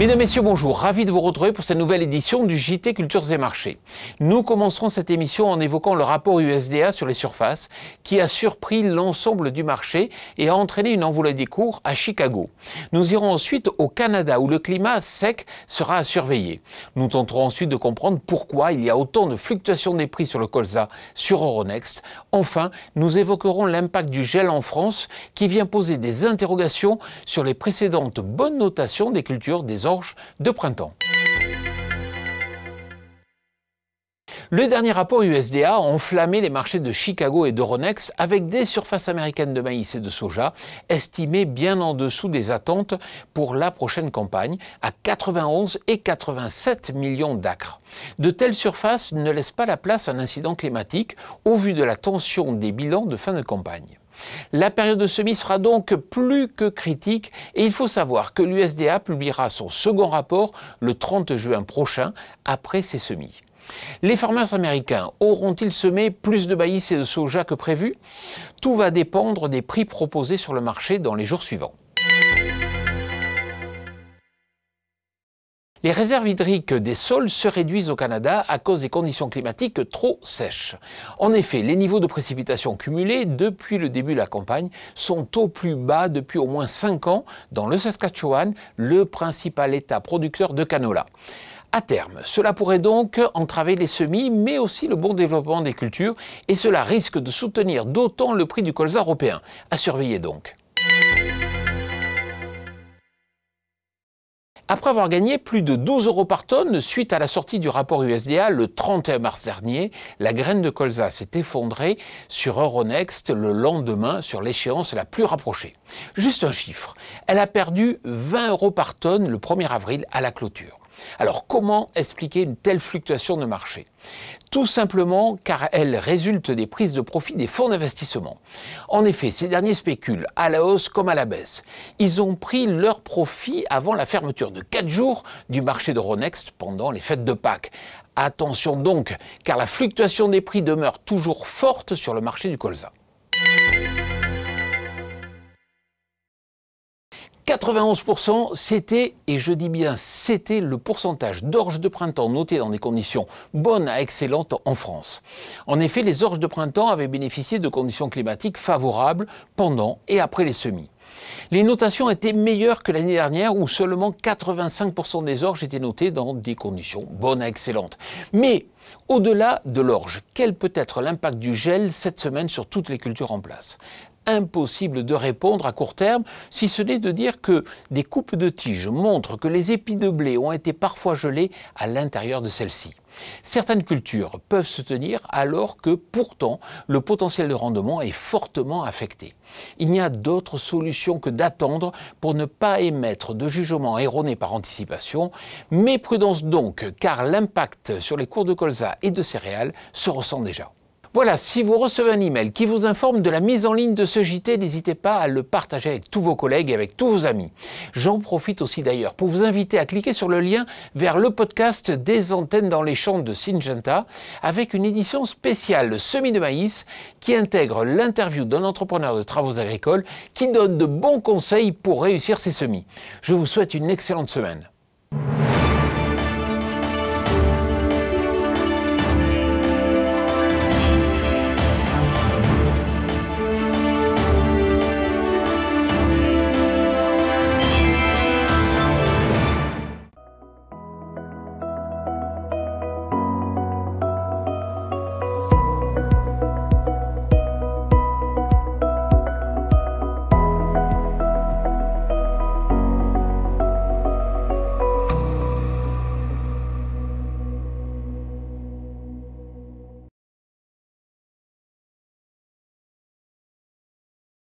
Mesdames, Messieurs, bonjour. Ravi de vous retrouver pour cette nouvelle édition du JT Cultures et Marchés. Nous commencerons cette émission en évoquant le rapport USDA sur les surfaces qui a surpris l'ensemble du marché et a entraîné une envolée des cours à Chicago. Nous irons ensuite au Canada où le climat sec sera à surveiller. Nous tenterons ensuite de comprendre pourquoi il y a autant de fluctuations des prix sur le colza sur Euronext. Enfin, nous évoquerons l'impact du gel en France qui vient poser des interrogations sur les précédentes bonnes notations des cultures des de printemps. Le dernier rapport USDA a enflammé les marchés de Chicago et d'Euronext avec des surfaces américaines de maïs et de soja estimées bien en dessous des attentes pour la prochaine campagne à 91 et 87 millions d'acres. De telles surfaces ne laissent pas la place à un incident climatique au vu de la tension des bilans de fin de campagne. La période de semis sera donc plus que critique et il faut savoir que l'USDA publiera son second rapport le 30 juin prochain après ces semis. Les farmers américains auront-ils semé plus de maïs et de soja que prévu? Tout va dépendre des prix proposés sur le marché dans les jours suivants. Les réserves hydriques des sols se réduisent au Canada à cause des conditions climatiques trop sèches. En effet, les niveaux de précipitations cumulés depuis le début de la campagne sont au plus bas depuis au moins 5 ans dans le Saskatchewan, le principal état producteur de canola. À terme, cela pourrait donc entraver les semis, mais aussi le bon développement des cultures, et cela risque de soutenir d'autant le prix du colza européen. À surveiller donc. Après avoir gagné plus de 12 euros par tonne suite à la sortie du rapport USDA le 31 mars dernier, la graine de colza s'est effondrée sur Euronext le lendemain sur l'échéance la plus rapprochée. Juste un chiffre, elle a perdu 20 euros par tonne le 1er avril à la clôture. Alors comment expliquer une telle fluctuation de marché? Tout simplement car elle résulte des prises de profit des fonds d'investissement. En effet, ces derniers spéculent à la hausse comme à la baisse. Ils ont pris leur profit avant la fermeture de 4 jours du marché de Ronext pendant les fêtes de Pâques. Attention donc, car la fluctuation des prix demeure toujours forte sur le marché du colza. 91%, c'était, et je dis bien c'était, le pourcentage d'orges de printemps noté dans des conditions bonnes à excellentes en France. En effet, les orges de printemps avaient bénéficié de conditions climatiques favorables pendant et après les semis. Les notations étaient meilleures que l'année dernière où seulement 85% des orges étaient notées dans des conditions bonnes à excellentes. Mais au-delà de l'orge, quel peut être l'impact du gel cette semaine sur toutes les cultures en place? Impossible de répondre à court terme, si ce n'est de dire que des coupes de tiges montrent que les épis de blé ont été parfois gelés à l'intérieur de celles-ci. Certaines cultures peuvent se tenir alors que pourtant le potentiel de rendement est fortement affecté. Il n'y a d'autre que d'attendre pour ne pas émettre de jugement erroné par anticipation, mais prudence donc car l'impact sur les cours de colza et de céréales se ressent déjà. Voilà, si vous recevez un email qui vous informe de la mise en ligne de ce JT, n'hésitez pas à le partager avec tous vos collègues et avec tous vos amis. J'en profite aussi d'ailleurs pour vous inviter à cliquer sur le lien vers le podcast des antennes dans les champs de Syngenta avec une édition spéciale Semis de maïs qui intègre l'interview d'un entrepreneur de travaux agricoles qui donne de bons conseils pour réussir ses semis. Je vous souhaite une excellente semaine.